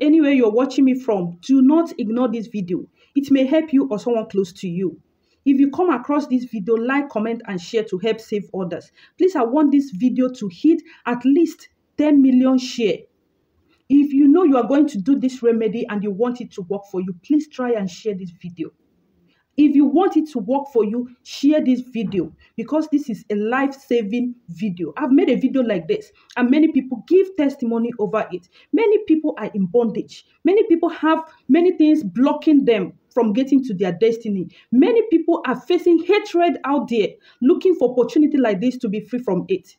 anywhere you're watching me from, do not ignore this video. It may help you or someone close to you. If you come across this video, like, comment, and share to help save others. Please, I want this video to hit at least 10 million share. If you know you are going to do this remedy and you want it to work for you, please try and share this video. If you want it to work for you, share this video because this is a life-saving video. I've made a video like this and many people give testimony over it. Many people are in bondage. Many people have many things blocking them from getting to their destiny. Many people are facing hatred out there, looking for opportunity like this to be free from it.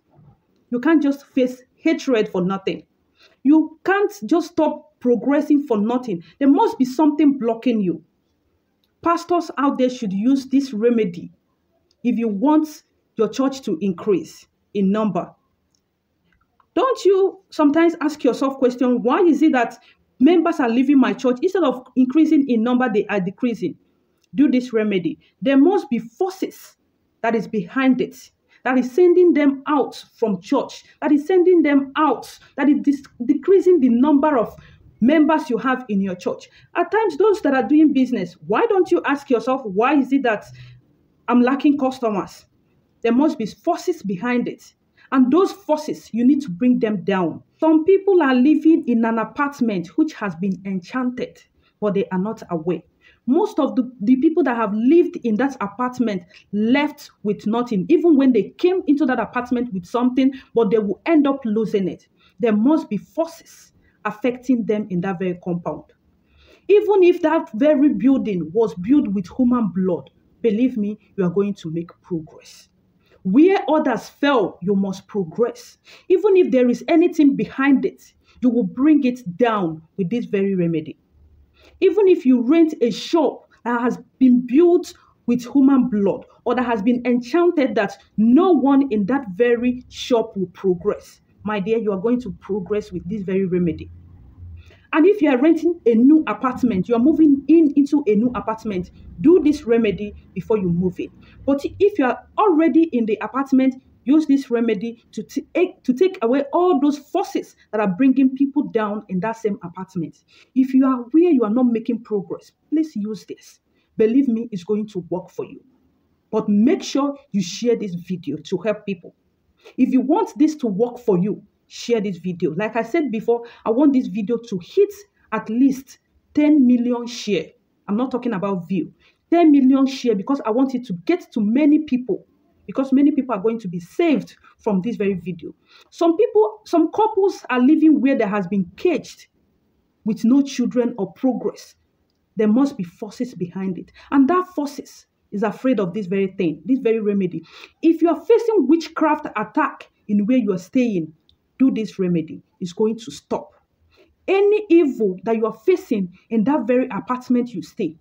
You can't just face hatred for nothing. You can't just stop progressing for nothing. There must be something blocking you. Pastors out there should use this remedy if you want your church to increase in number. Don't you sometimes ask yourself question, why is it that members are leaving my church instead of increasing in number they are decreasing? Do this remedy. There must be forces that is behind it that is sending them out from church, that is sending them out, that is decreasing the number of members you have in your church. At times, those that are doing business, why don't you ask yourself, why is it that I'm lacking customers? There must be forces behind it. And those forces, you need to bring them down. Some people are living in an apartment which has been enchanted, but they are not aware. Most of the, the people that have lived in that apartment left with nothing, even when they came into that apartment with something, but they will end up losing it. There must be forces affecting them in that very compound. Even if that very building was built with human blood, believe me, you are going to make progress. Where others fell, you must progress. Even if there is anything behind it, you will bring it down with this very remedy. Even if you rent a shop that has been built with human blood or that has been enchanted that no one in that very shop will progress, my dear, you are going to progress with this very remedy. And if you are renting a new apartment, you are moving in into a new apartment, do this remedy before you move in. But if you are already in the apartment, use this remedy to take eh, to take away all those forces that are bringing people down in that same apartment. If you are where you are not making progress, please use this. Believe me, it's going to work for you. But make sure you share this video to help people. If you want this to work for you, share this video. Like I said before, I want this video to hit at least 10 million share. I'm not talking about view. 10 million share because I want it to get to many people because many people are going to be saved from this very video. Some people, some couples are living where there has been caged with no children or progress. There must be forces behind it. And that forces is afraid of this very thing, this very remedy. If you are facing witchcraft attack in where you are staying, do this remedy. It's going to stop. Any evil that you are facing in that very apartment you stay,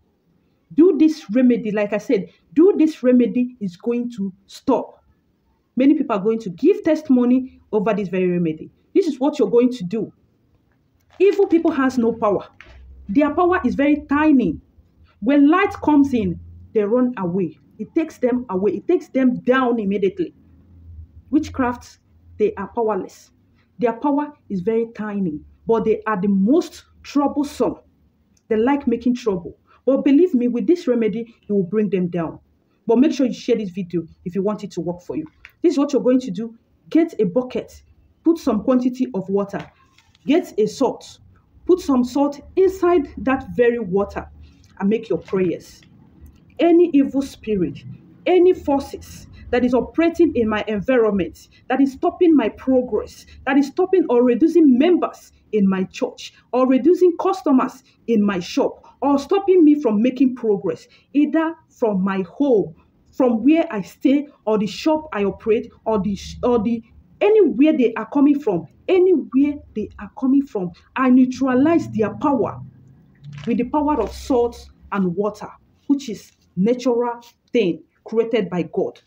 do this remedy. Like I said, do this remedy is going to stop. Many people are going to give testimony over this very remedy. This is what you're going to do. Evil people has no power. Their power is very tiny. When light comes in, they run away. It takes them away. It takes them down immediately. Witchcrafts, they are powerless. Their power is very tiny, but they are the most troublesome. They like making trouble. But believe me, with this remedy, it will bring them down. But make sure you share this video if you want it to work for you. This is what you're going to do. Get a bucket, put some quantity of water, get a salt, put some salt inside that very water and make your prayers. Any evil spirit, any forces that is operating in my environment, that is stopping my progress, that is stopping or reducing members in my church, or reducing customers in my shop, or stopping me from making progress, either from my home, from where I stay, or the shop I operate, or the or the anywhere they are coming from, anywhere they are coming from, I neutralize their power with the power of salt and water, which is natural thing created by God.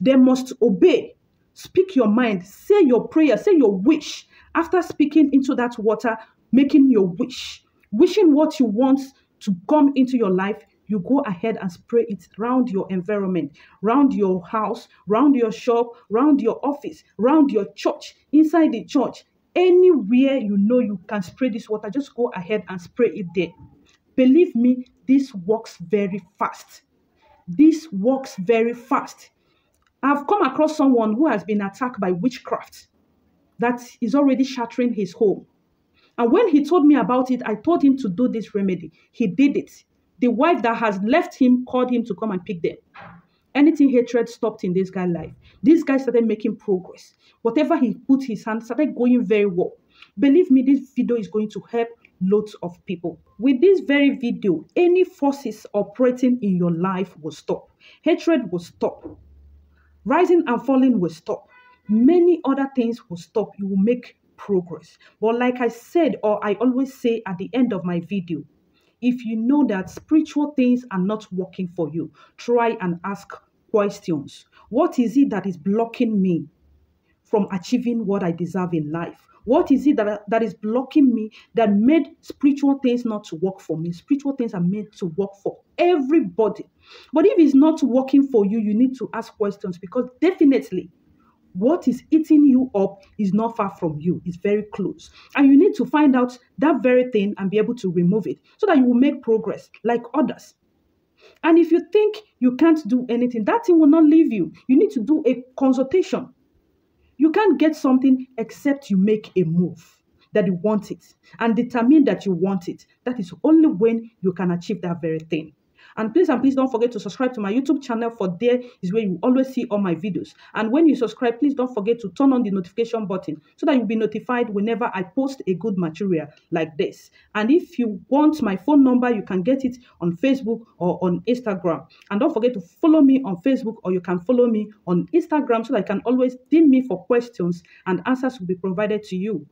They must obey. Speak your mind, say your prayer, say your wish. After speaking into that water, making your wish, wishing what you want to come into your life, you go ahead and spray it round your environment, round your house, round your shop, round your office, round your church, inside the church, Anywhere you know you can spray this water, just go ahead and spray it there. Believe me, this works very fast. This works very fast. I've come across someone who has been attacked by witchcraft that is already shattering his home. And when he told me about it, I told him to do this remedy. He did it. The wife that has left him called him to come and pick them. Anything hatred stopped in this guy's life. This guy started making progress. Whatever he put his hand started going very well. Believe me, this video is going to help loads of people. With this very video, any forces operating in your life will stop. Hatred will stop. Rising and falling will stop. Many other things will stop. You will make progress. But like I said, or I always say at the end of my video, if you know that spiritual things are not working for you, try and ask questions. What is it that is blocking me from achieving what I deserve in life? What is it that, that is blocking me that made spiritual things not to work for me? Spiritual things are made to work for everybody. But if it's not working for you, you need to ask questions because definitely what is eating you up is not far from you, it's very close. And you need to find out that very thing and be able to remove it so that you will make progress like others. And if you think you can't do anything, that thing will not leave you. You need to do a consultation. You can't get something except you make a move that you want it and determine that you want it. That is only when you can achieve that very thing. And please and please don't forget to subscribe to my YouTube channel for there is where you always see all my videos. And when you subscribe, please don't forget to turn on the notification button so that you'll be notified whenever I post a good material like this. And if you want my phone number, you can get it on Facebook or on Instagram. And don't forget to follow me on Facebook or you can follow me on Instagram so that you can always DM me for questions and answers will be provided to you.